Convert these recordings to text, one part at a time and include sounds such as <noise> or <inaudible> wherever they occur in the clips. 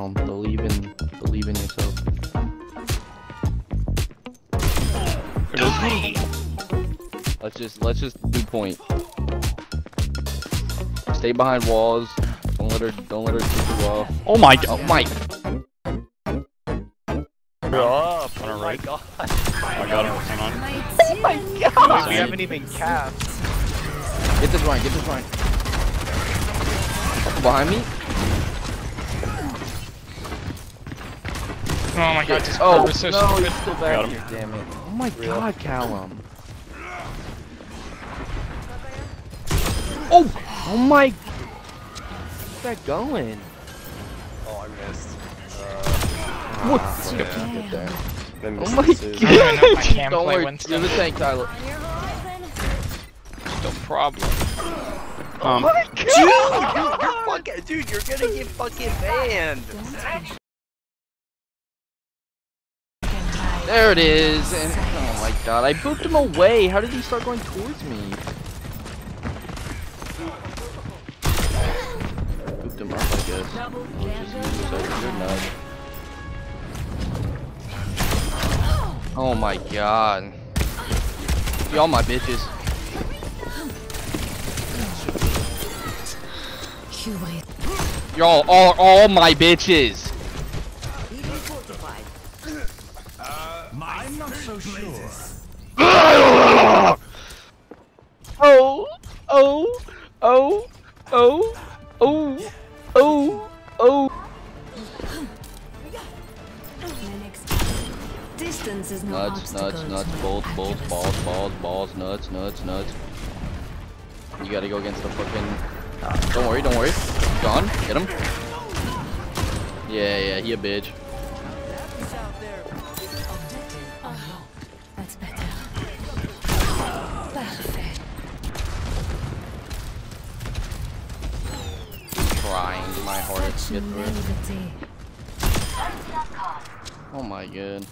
Callum. Believe in, believe in yourself. Let's just, let's just do point. Stay behind walls. Don't let her, don't let her shoot the wall. Oh my Oh god. my! Up. On our right. God. <laughs> I got him. Hang on. Oh my god! We haven't even capped. Get this Ryan, get this Ryan. Behind me. Oh my god, this Oh, curve is so no, stupid. he's still back here, damn it. Oh my god, Callum. Oh! Oh my... Where's that going? Oh, I missed. What? Uh, yeah. skip there. Then Oh my misses. I <laughs> don't know I god! can Don't worry, Winston. you're the tank, Tyler. No problem. Oh Um, my Dude, you're, you're fucking, dude, you're gonna get fucking banned. There it is, and oh my god, I booped him away. How did he start going towards me? Booped him up, I guess. Oh. Oh my god. Y'all my bitches. Y'all all all my bitches. Oh, oh, oh, oh, oh, oh, oh. Distance is no Nuts, nuts, nuts, bolts, bolts, balls, balls, balls, nuts, nuts, nuts. You gotta go against the fucking. Don't worry, don't worry. Gone. Get him. Yeah, yeah, he a bitch. Trying my hardest to get through. Oh my god.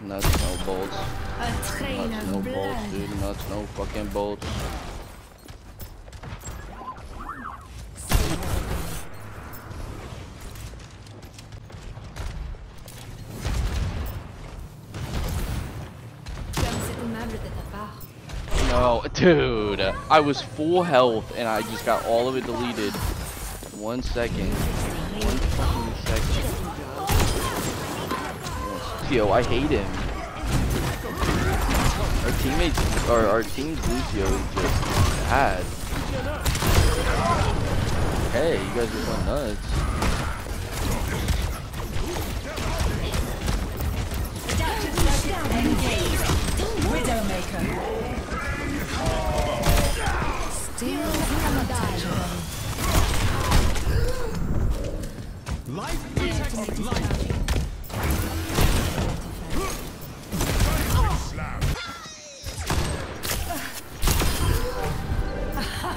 Nuts, no bolts. Nuts, no bolts, dude. Nuts, no fucking bolts. Dude. I was full health and I just got all of it deleted. One second. One fucking second. Lucio, I hate him. Our teammates, our, our team's Lucio is just bad. Hey, you guys are going nuts. Still untouchable.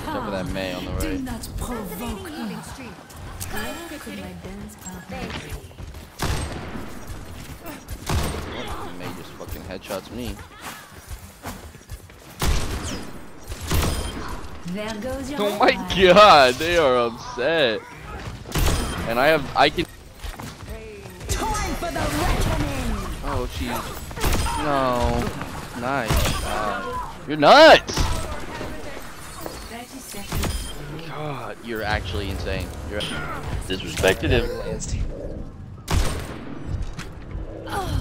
Except for that Mei on the Do not provoke me. Where could my dance partner? Mei just fucking headshots me. There goes your Oh my ally. <laughs> god, they are upset. And I have, I can. Time for the reckoning. Oh, jeez. No. Nice. shot. You're nuts! 30. God, you're actually insane. You're Disrespected him. Oh,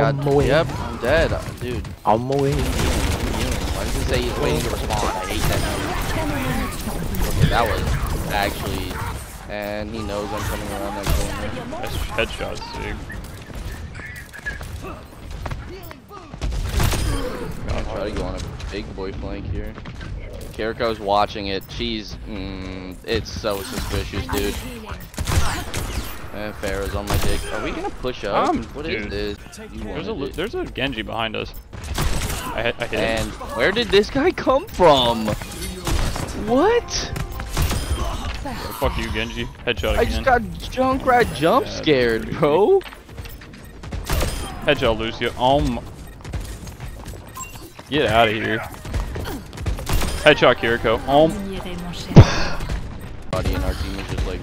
got. my way. Yep, I'm dead, dude. On my way. Why does it say he's waiting to respond? I hate that. Okay, that was actually. And he knows I'm coming around that corner. That's headshots, dude. I'll try to go on a big boy flank here. Kiriko's watching it. She's. Mm, it's so suspicious, dude. Eh, and Pharah's on my dick. Are we gonna push up? Um, what is dude. this? You There's a it. there's a Genji behind us. I I hit him. And where did this guy come from? What? Oh, fuck you, Genji. Headshot I again. just got Junkrat jump Yeah, scared, bro. Headshot, Lucio. Oh my. Get out of here. Headshot, Kiriko. Oh m- Admirez, mon cher. Body and our team is just like,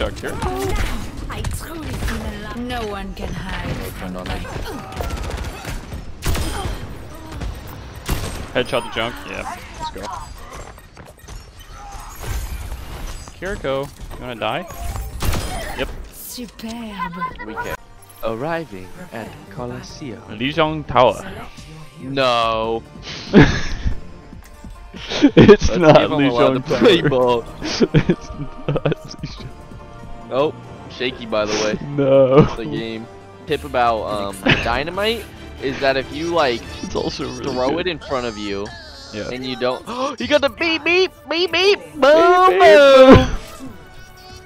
Headshot, Kiriko. I truly feel alive. No one can hide turned on it. Headshot the junk. Yeah. Let's go. Kiriko, you wanna die? superbe. we can. Arriving at Coliseum. Lijiang Tower. No. <laughs> it's Let's not see if I'm allowed Lijiang Tower. <laughs> it's not Lijiang. Oh, shaky by the way. <laughs> No. The game. Tip about um <laughs> dynamite is that if you like It's also really throw good. it in front of you Yeah. and you don't, <gasps> you got the beep beep beep beep boom Beep, boom.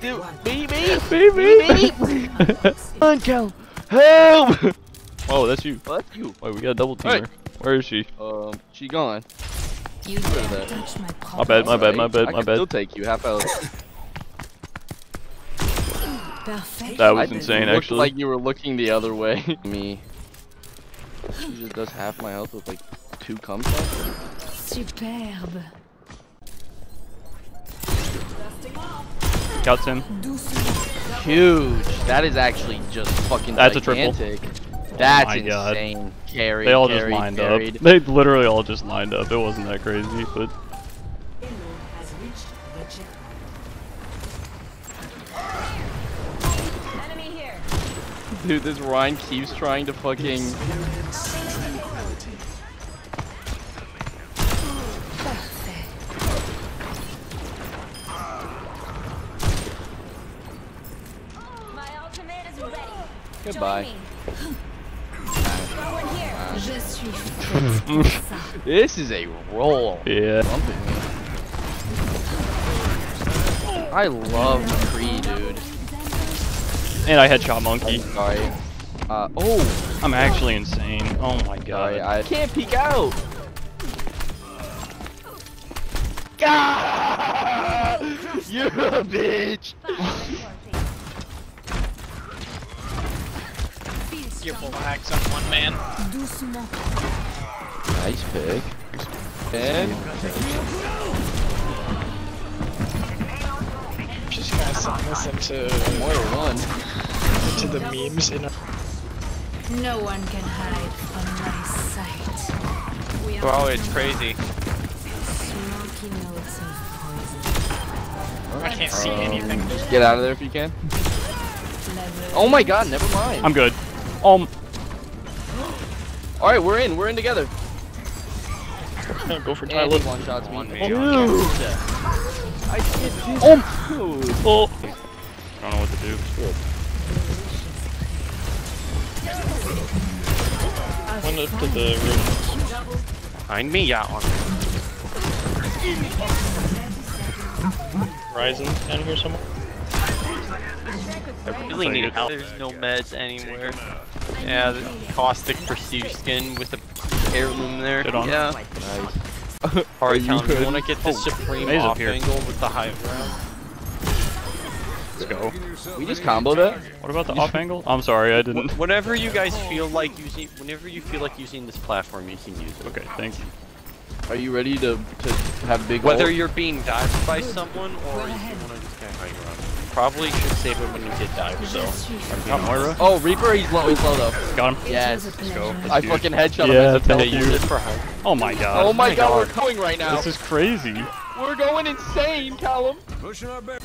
Dude, beep beep Beep, beep beep. <laughs> Uncount. Help! oh, that's you. What you? Wait, we got a double Hey. teamer. Where is she? Um, she gone. You Rid of that. my My bad, my bad, my Right? bad, I can bad. still take you half health. Perfect. That was I insane, actually. like you were looking the other way. <laughs> Me. She just does half my health with like two cum shots. Superbe. Scouts in. Huge. That is actually just fucking That's a triple. gigantic. That's my God. insane. Carry. They all carry, just lined carried. up. They literally all just lined up. It wasn't that crazy, but Dude, this Ryan keeps trying to fucking. My ultimate is ready. Goodbye. Je suis faite pour ça. This is a roll. yeah. I love McCree, dude. And I headshot monkey. Sorry. Uh, oh, I'm actually insane. Oh my sorry. god. I can't peek out. <laughs> God! You're a bitch. Fearful hacks on one man. Nice pick. And Just gonna send this into more one. to the memes in our No one can hide from my sight. We are Wow, it's crazy. smoky notes of poison. I can't see Um, anything. Just get out of there if you can. Oh my god, never mind. I'm good. Um, Alright, we're in. We're in together. <laughs> Go for And Tyler. one shots me. On me, Dude. On me. I get this. oh, oh. I don't know what to do. One up to the roof. Behind me, yeah. On Ryzen down here somewhere. I really need help. There's no meds anywhere. Yeah, the caustic prestige skin with the heirloom there. Good on. Yeah. Nice. <laughs> Alright, you Callum, you could- wanna get this Oh, supreme Maze off here. angle with the high ground? Let's go. We just comboed it. What about the off angle? I'm sorry, I didn't. Wh- Whenever you guys feel like using, whenever you feel like using this platform, you can use it. Okay, thank you. Are you ready to, to have big Whether ult? you're being dived by someone or you wanna just get high ground. Probably should save it when you get dived, so. Got Moira. Oh, Reaper, he's low, he's low though. Got him. Yes. Let's go. I huge. fucking headshot Yeah, him as thank a you. Use teleporter. it for high. Oh my god. Oh my god, we're going right now. This is crazy. We're going insane, Callum. <laughs> Pushing our back.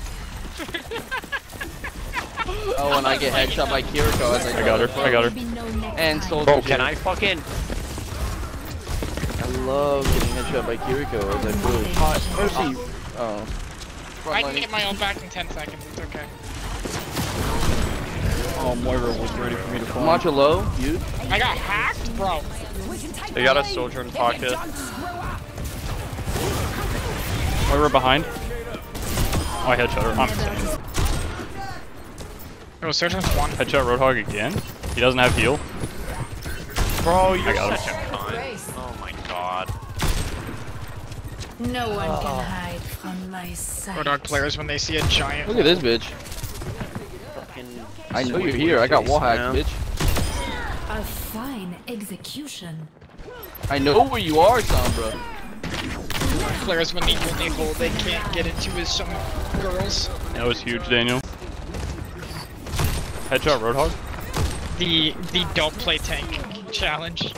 oh, and I get headshot by Kiriko as I I got her. I got her. Maybe no next And time. Soldier. Bro, can I fucking? I love getting headshot by Kiriko as I push. Mercy. Oh. oh. I can get my own back in 10 seconds, it's okay. Oh, Moira was ready for me to fall. Camacho low, you? I got hacked, bro. They got a soldier in pocket. Moira behind. Oh, I headshot her. I'm insane. Oh, Surgeon's one. Headshot Roadhog again. He doesn't have heal. Bro, you're got such a him. cunt. Oh my god. No one can ah. hide from my sight. Road dog players when they see a giant. Look at this bitch. I know you're here. I got wall hacked, bitch. A fine execution. I know oh, where you are, Sombra. Players when the only hole they can't get into is some girls. That was huge, Daniel. Headshot Roadhog. The the don't play tank challenge.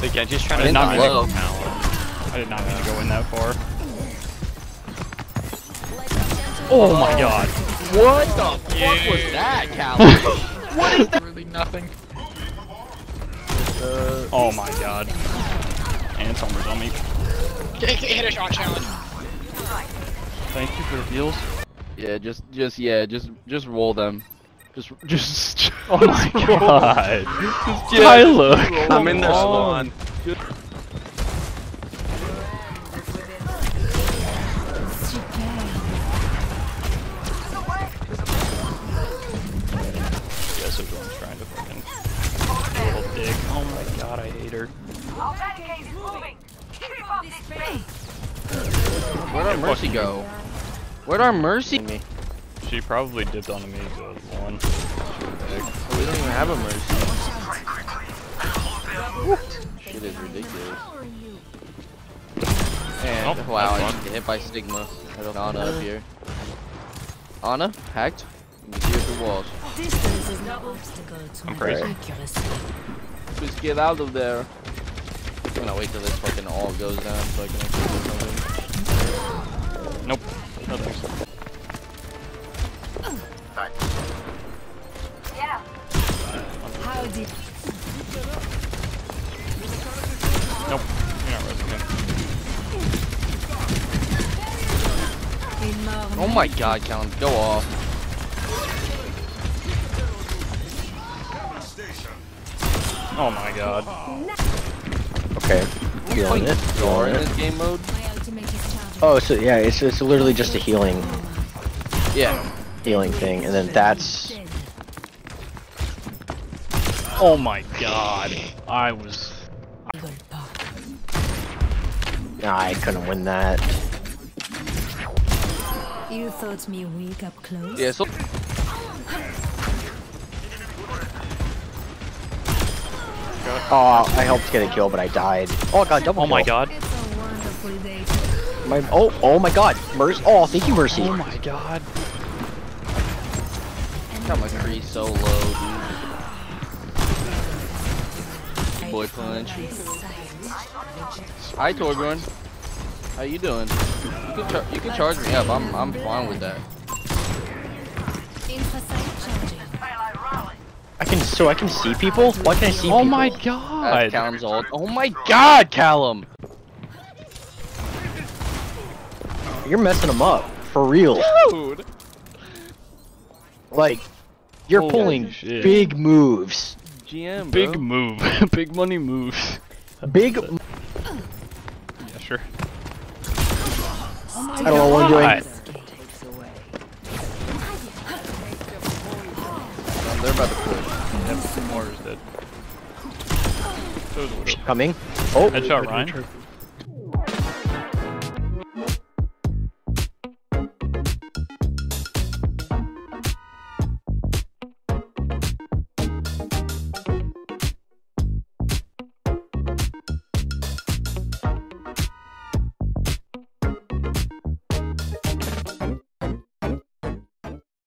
The Genji's trying I to did not dive low. from I did not mean to go in that far. Oh, oh my god. What the fuck was that, Callum? <laughs> Really nothing. Oh my god. And Sombra's on me. Hit, hit a shot challenge. Thank you for the heals. yeah, just, just, yeah, just, just roll them. Just, <laughs> just. Oh my god. Tyler. I'm in there, on. Oh my god, I hate her. Where'd our mercy go? Where'd our mercy? Me. She probably dipped onto me to one. We don't even have a mercy. Shit is ridiculous. And Oh, wow, I that's just get hit by Sigma. I don't Ana up here. Ana hacked. You can see her through walls. Distance is no obstacle to I'm my crazy. Just get out of there. I'm gonna wait till this fucking all goes down so I can actually do something. Nope. Nothing. Did Nope. You're not resting. Oh my god, Callum, go off. Oh my god. Okay. Healing it. You are in this game mode? my ultimate? Oh, so yeah, it's it's literally just a healing Yeah. healing thing, and then that's Oh my god. I was. Nah, I couldn't win that. You thought me weak up close? Yeah, so Oh, I helped get a kill, but I died. Oh god, double Oh my god. It's a wonderful day. My oh oh my god, Mercy. Oh, thank you, Mercy. Oh my god. got my tree so low, dude. Boy punch. Hi Torbjorn. How you doing? You can, char you can charge me up. I'm I'm fine with that. Infrasight charging. I can so I can see people. Why can I see Oh people? my That's god. Callum's old. Oh my god, Callum! You're messing them up for real. Dude! Like you're Holy pulling shit. big moves. GM, bro. Big move. <laughs> Big money moves. Big. Yeah, sure. I don't know what I'm doing. They're about to push. Yep, Moira's dead. Is Widow. Coming. Oh, Headshot Ryan.